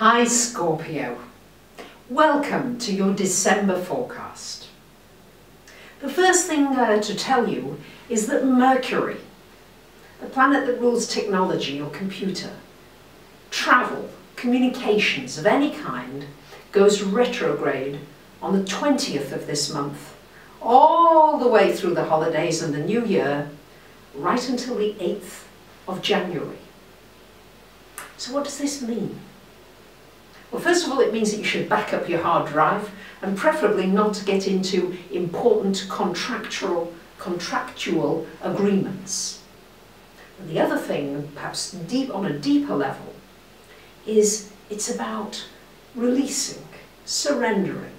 Hi Scorpio. Welcome to your December forecast. The first thing uh, to tell you is that Mercury, the planet that rules technology or computer, travel, communications of any kind, goes retrograde on the 20th of this month, all the way through the holidays and the new year, right until the 8th of January. So what does this mean? Well, first of all, it means that you should back up your hard drive and preferably not to get into important contractual, contractual agreements. And the other thing, perhaps deep on a deeper level, is it's about releasing, surrendering,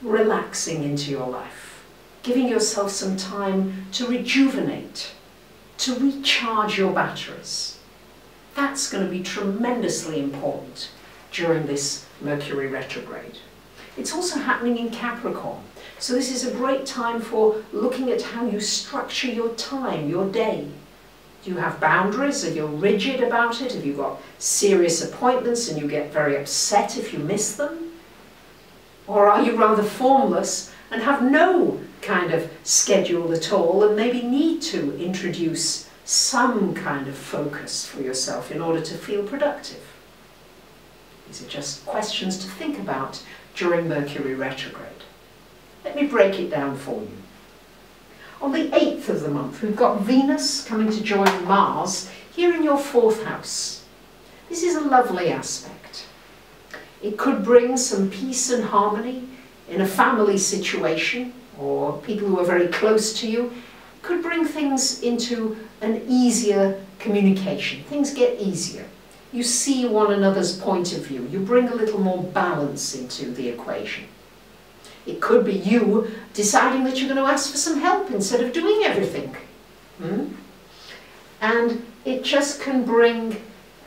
relaxing into your life, giving yourself some time to rejuvenate, to recharge your batteries. That's going to be tremendously important during this Mercury retrograde. It's also happening in Capricorn. So this is a great time for looking at how you structure your time, your day. Do you have boundaries? Are you rigid about it? Have you got serious appointments and you get very upset if you miss them? Or are you rather formless and have no kind of schedule at all and maybe need to introduce some kind of focus for yourself in order to feel productive? These are just questions to think about during Mercury retrograde. Let me break it down for you. On the 8th of the month, we've got Venus coming to join Mars here in your fourth house. This is a lovely aspect. It could bring some peace and harmony in a family situation or people who are very close to you. It could bring things into an easier communication. Things get easier you see one another's point of view. You bring a little more balance into the equation. It could be you deciding that you're going to ask for some help instead of doing everything. Hmm? And it just can bring,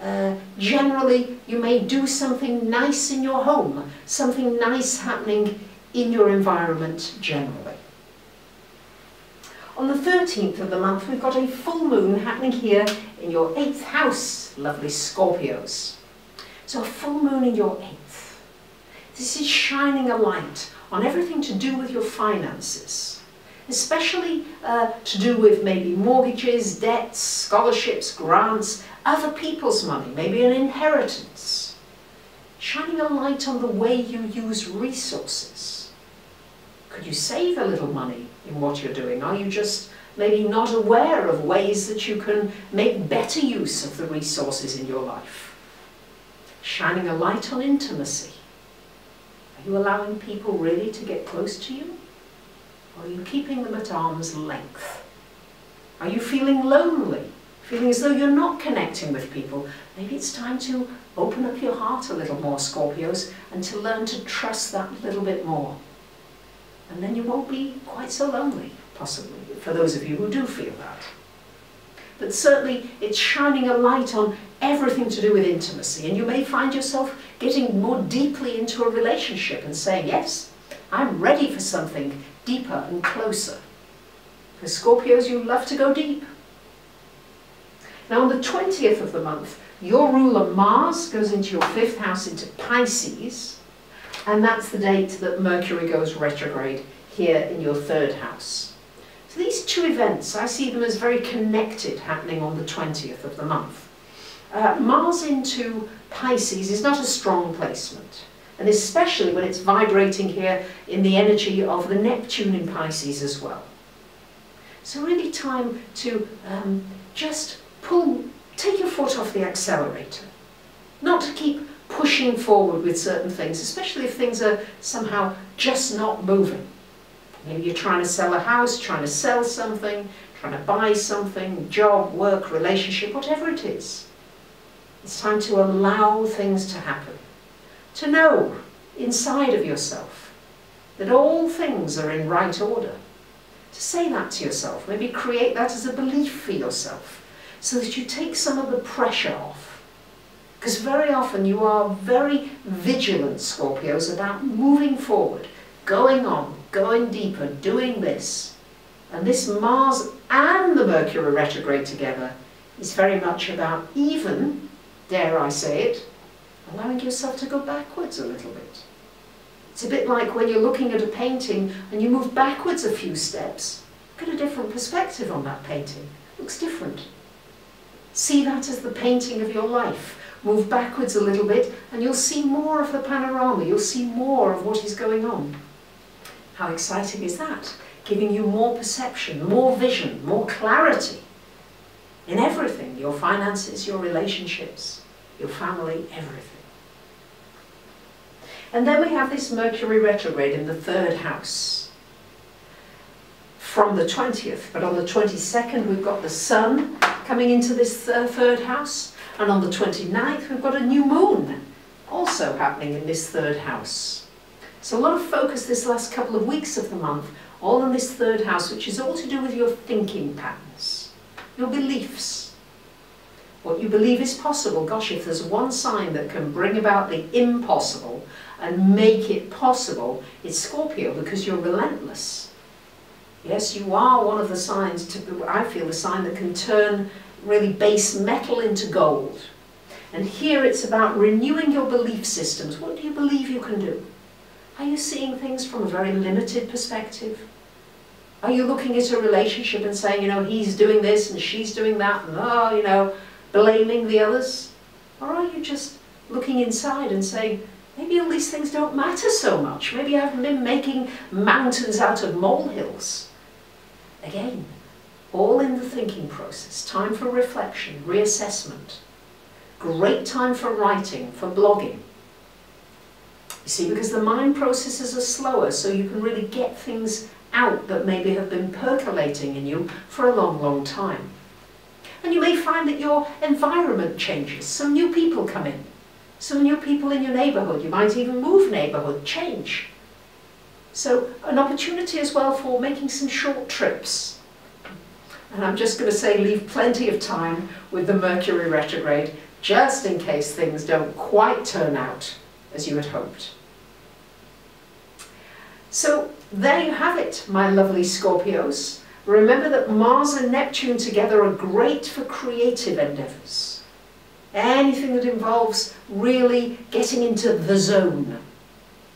uh, generally, you may do something nice in your home, something nice happening in your environment generally. On the 13th of the month, we've got a full moon happening here in your 8th house, lovely Scorpios. So a full moon in your 8th. This is shining a light on everything to do with your finances, especially uh, to do with maybe mortgages, debts, scholarships, grants, other people's money, maybe an inheritance. Shining a light on the way you use resources could you save a little money in what you're doing? Are you just maybe not aware of ways that you can make better use of the resources in your life? Shining a light on intimacy. Are you allowing people really to get close to you? Or are you keeping them at arm's length? Are you feeling lonely? Feeling as though you're not connecting with people? Maybe it's time to open up your heart a little more, Scorpios, and to learn to trust that little bit more. And then you won't be quite so lonely, possibly, for those of you who do feel that. But certainly it's shining a light on everything to do with intimacy, and you may find yourself getting more deeply into a relationship and saying, yes, I'm ready for something deeper and closer. Because Scorpios, you love to go deep. Now on the 20th of the month, your ruler Mars goes into your fifth house into Pisces, and that's the date that Mercury goes retrograde here in your third house. So these two events, I see them as very connected happening on the 20th of the month. Uh, Mars into Pisces is not a strong placement, and especially when it's vibrating here in the energy of the Neptune in Pisces as well. So really time to um, just pull, take your foot off the accelerator, not to keep pushing forward with certain things, especially if things are somehow just not moving. Maybe you're trying to sell a house, trying to sell something, trying to buy something, job, work, relationship, whatever it is. It's time to allow things to happen. To know inside of yourself that all things are in right order. To say that to yourself, maybe create that as a belief for yourself so that you take some of the pressure off because very often you are very vigilant, Scorpios, about moving forward, going on, going deeper, doing this. And this Mars and the Mercury retrograde together is very much about even, dare I say it, allowing yourself to go backwards a little bit. It's a bit like when you're looking at a painting and you move backwards a few steps, get a different perspective on that painting. It looks different. See that as the painting of your life. Move backwards a little bit and you'll see more of the panorama, you'll see more of what is going on. How exciting is that? Giving you more perception, more vision, more clarity in everything, your finances, your relationships, your family, everything. And then we have this Mercury retrograde in the third house from the 20th, but on the 22nd we've got the Sun coming into this third house, and on the 29th we've got a new moon also happening in this third house. So a lot of focus this last couple of weeks of the month, all in this third house, which is all to do with your thinking patterns, your beliefs, what you believe is possible. Gosh, if there's one sign that can bring about the impossible and make it possible, it's Scorpio because you're relentless. Yes, you are one of the signs, to, I feel, the sign that can turn really base metal into gold. And here it's about renewing your belief systems. What do you believe you can do? Are you seeing things from a very limited perspective? Are you looking at a relationship and saying, you know, he's doing this and she's doing that, and oh, you know, blaming the others? Or are you just looking inside and saying, maybe all these things don't matter so much. Maybe I've been making mountains out of molehills. Again, all in the thinking process. Time for reflection, reassessment. Great time for writing, for blogging. You see, because the mind processes are slower, so you can really get things out that maybe have been percolating in you for a long, long time. And you may find that your environment changes. Some new people come in. Some new people in your neighbourhood. You might even move neighbourhood, change. So an opportunity as well for making some short trips. And I'm just going to say leave plenty of time with the Mercury retrograde, just in case things don't quite turn out as you had hoped. So there you have it, my lovely Scorpios. Remember that Mars and Neptune together are great for creative endeavours. Anything that involves really getting into the zone,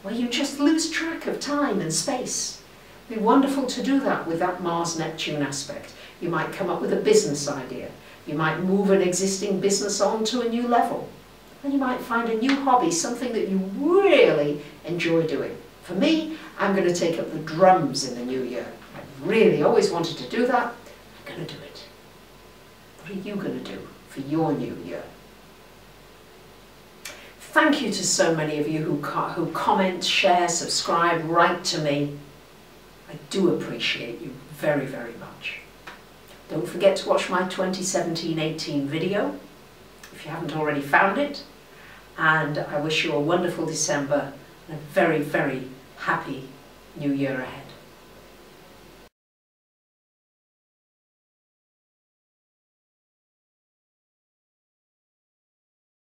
where you just lose track of time and space. It'd be wonderful to do that with that Mars-Neptune aspect. You might come up with a business idea. You might move an existing business on to a new level. And you might find a new hobby, something that you really enjoy doing. For me, I'm going to take up the drums in the new year I've really always wanted to do that, I'm going to do it. What are you going to do for your new year? Thank you to so many of you who, co who comment, share, subscribe, write to me. I do appreciate you very, very much. Don't forget to watch my 2017-18 video if you haven't already found it. And I wish you a wonderful December and a very, very happy new year ahead.